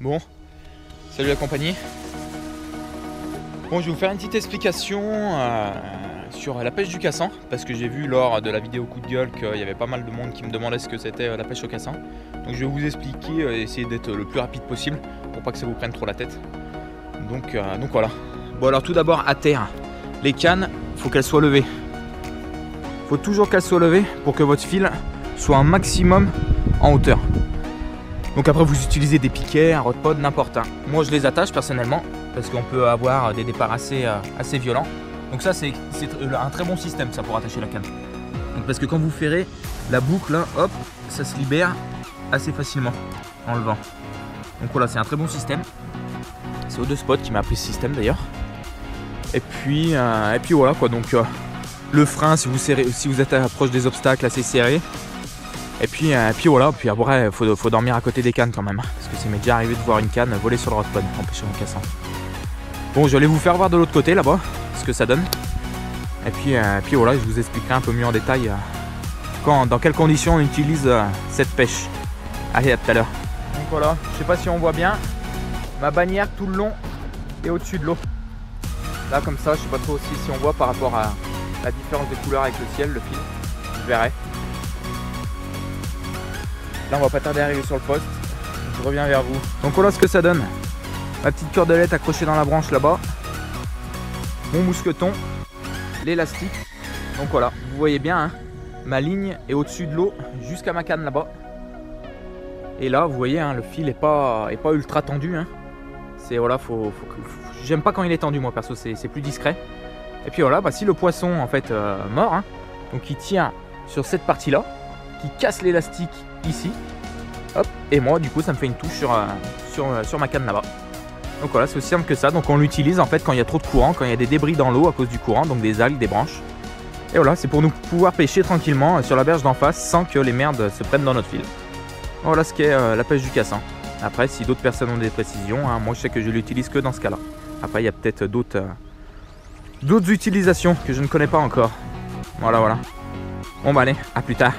Bon, salut la compagnie. Bon, je vais vous faire une petite explication euh, sur la pêche du cassan, parce que j'ai vu lors de la vidéo coup de gueule qu'il y avait pas mal de monde qui me demandait ce que c'était euh, la pêche au cassan. Donc je vais vous expliquer, euh, essayer d'être le plus rapide possible, pour pas que ça vous prenne trop la tête. Donc, voilà. Bon alors tout d'abord à terre, les cannes, faut qu'elles soient levées. Faut toujours qu'elles soient levées pour que votre fil soit un maximum en hauteur. Donc après vous utilisez des piquets, un rod-pod, n'importe. Moi je les attache personnellement parce qu'on peut avoir des départs assez, euh, violents. Donc ça c'est c'est un très bon système ça pour attacher la canne. Parce que quand vous ferrez la boucle là, hop, ça se libère assez facilement en levant. Donc voilà c'est un très bon système. C'est O2 Spot qui m'a appris ce système d'ailleurs. Et puis, euh, et puis voilà quoi donc euh, le frein si vous, serrez, si vous êtes proche des obstacles assez serré. Et puis, et puis voilà, puis après, faut, faut dormir à côté des cannes quand même. hein, Parce que ça m'est déjà arrivé de voir une canne voler sur le rodpod en pêchant en cassant. Bon, je vais vous faire voir de l'autre côté là-bas, ce que ça donne. Et puis, euh, puis voilà, je vous expliquerai un peu mieux en détail euh, quand, dans quelles conditions on utilise euh, cette pêche. Allez, à tout à l'heure. Donc voilà, je sais pas si on voit bien, ma bannière tout le long est au-dessus de l'eau. Là, comme ça, je sais pas trop aussi si on voit par rapport à la différence de couleur avec le ciel, le fil. Je verrai. Là, on va pas tarder à arriver sur le poste. Je reviens vers vous. Donc voilà ce que ça donne. Ma petite cordelette accrochée dans la branche là-bas. Mon mousqueton. L'élastique. Donc voilà, vous voyez bien, hein, ma ligne est au-dessus de l'eau jusqu'à ma canne là-bas. Et là, vous voyez, hein, le fil est pas, est pas ultra tendu. hein. C'est voilà, faut, faut j'aime pas quand il est tendu moi perso, c'est plus discret. Et puis voilà, bah, si le poisson en fait euh, mort, donc il tient sur cette partie-là, qui casse l'élastique ici. Hop, et moi du coup ça me fait une touche sur, euh, euh, sur ma canne là-bas. Donc voilà, c'est aussi simple que ça. Donc on l'utilise en fait quand il y a trop de courant, quand il y a des débris dans l'eau à cause du courant, donc des algues, des branches. Et voilà, c'est pour nous pouvoir pêcher tranquillement euh, sur la berge d'en face sans que les merdes se prennent dans notre fil. Voilà ce qu'est euh, la pêche du cassin. Après, si d'autres personnes ont des précisions, hein, moi je sais que je l'utilise que dans ce cas-là. Après, il y a peut-être d'autres euh, d'autres utilisations que je ne connais pas encore. Voilà, voilà. Bon bah allez, à plus tard.